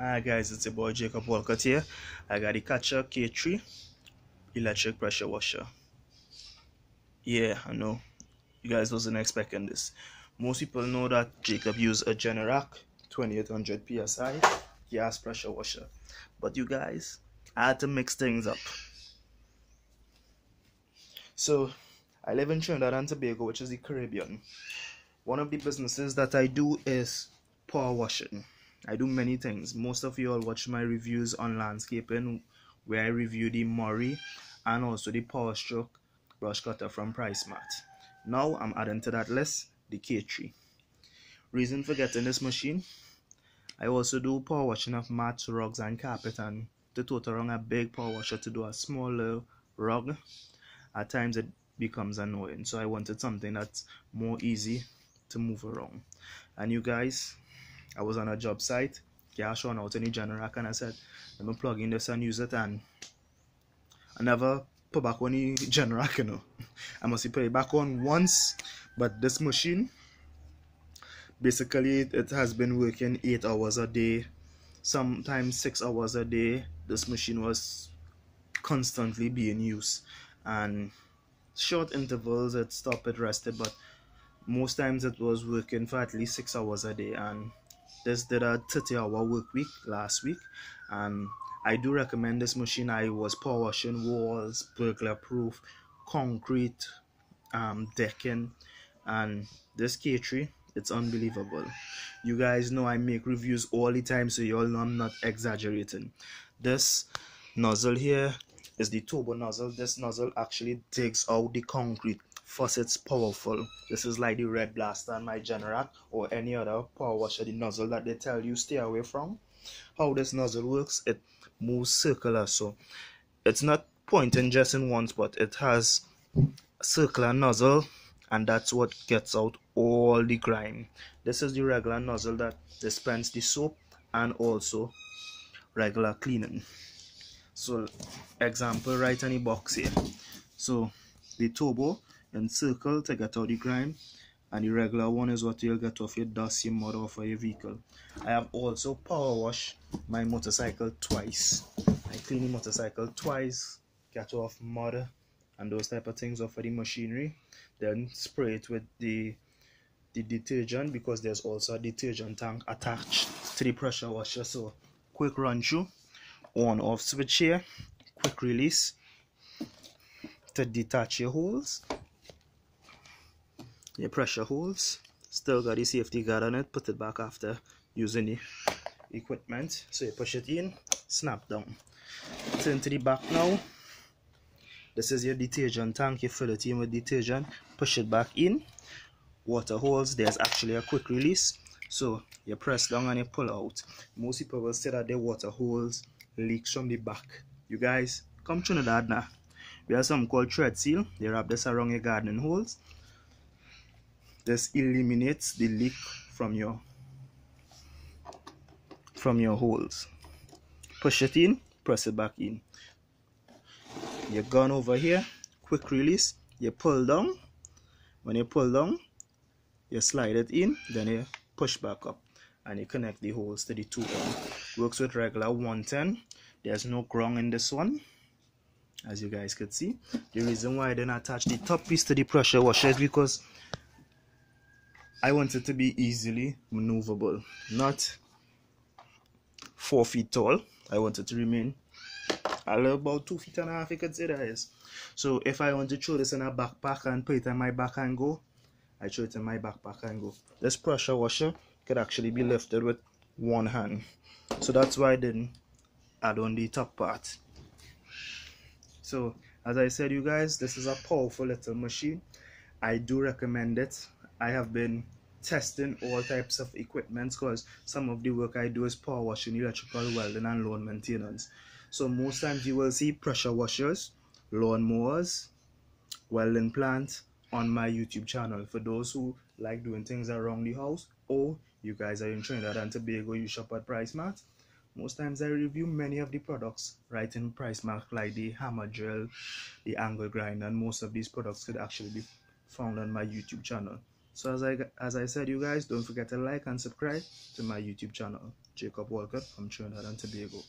Alright guys, it's your boy Jacob Walcott here. I got the Karcher K3 electric pressure washer. Yeah, I know. You guys wasn't expecting this. Most people know that Jacob used a Generac 2800 PSI gas pressure washer. But you guys, I had to mix things up. So, I live in Trinidad and Tobago, which is the Caribbean. One of the businesses that I do is power washing I do many things. Most of you all watch my reviews on landscaping where I review the Murray and also the Power Stroke brush cutter from PriceSmart. Now I'm adding to that list the K3. Reason for getting this machine, I also do power washing of mats, rugs and carpet and to total around a big power washer to do a smaller rug, at times it becomes annoying. So I wanted something that's more easy to move around. And you guys, I was on a job site, cash on out any Generac and I said, let me plug in this uh, and use it and I never put back on the Generac, you know. I must put it back on once, but this machine basically it has been working eight hours a day, sometimes six hours a day. This machine was constantly being used and short intervals it stopped it rested but most times it was working for at least six hours a day and this did a 30 hour work week last week and I do recommend this machine. I was power washing walls burglar proof concrete um, decking and this K3 it's unbelievable. You guys know I make reviews all the time so you all know I'm not exaggerating. This nozzle here is the turbo nozzle. This nozzle actually takes out the concrete faucets powerful. This is like the red blaster on my Generac or any other power washer the nozzle that they tell you stay away from. How this nozzle works it moves circular so it's not pointing just in one spot it has a circular nozzle and that's what gets out all the grime. This is the regular nozzle that dispenses the soap and also regular cleaning. So example right the box here. So the turbo and circle to get out the grime and the regular one is what you'll get off your dust your mud off of your vehicle. I have also power wash my motorcycle twice. I clean the motorcycle twice get off mud and those type of things off of the machinery then spray it with the the detergent because there's also a detergent tank attached to the pressure washer. So quick run through on off switch here quick release to detach your holes your pressure holes. Still got the safety guard on it. Put it back after using the equipment. So you push it in snap down. Turn to the back now. This is your detergent tank. You fill it in with detergent. Push it back in. Water holes. There's actually a quick release. So you press down and you pull out. Most people will say that the water holes leaks from the back. You guys come to Trinidad now. We have something called thread seal. They wrap this around your gardening holes this eliminates the leak from your from your holes. Push it in press it back in. Your gun over here quick release. You pull down. When you pull down you slide it in then you push back up and you connect the holes to the two works with regular 110 there's no grung in this one as you guys could see. The reason why I didn't attach the top piece to the pressure washer is because I want it to be easily maneuverable, not four feet tall. I want it to remain a little about two feet and a half, you could say that is. So if I want to throw this in a backpack and put it in my back and go, I throw it in my backpack and go. This pressure washer could actually be lifted with one hand. So that's why I didn't add on the top part. So as I said you guys, this is a powerful little machine. I do recommend it I have been testing all types of equipment because some of the work I do is power washing, electrical welding and lawn maintenance. So most times you will see pressure washers, lawn mowers, welding plant on my YouTube channel. For those who like doing things around the house or you guys are in Trinidad and Tobago, you shop at PriceSmart. Most times I review many of the products right in PriceSmart like the hammer drill, the angle grinder and most of these products could actually be found on my YouTube channel So as I as I said, you guys don't forget to like and subscribe to my YouTube channel, Jacob Walcott from Trinidad and Tobago.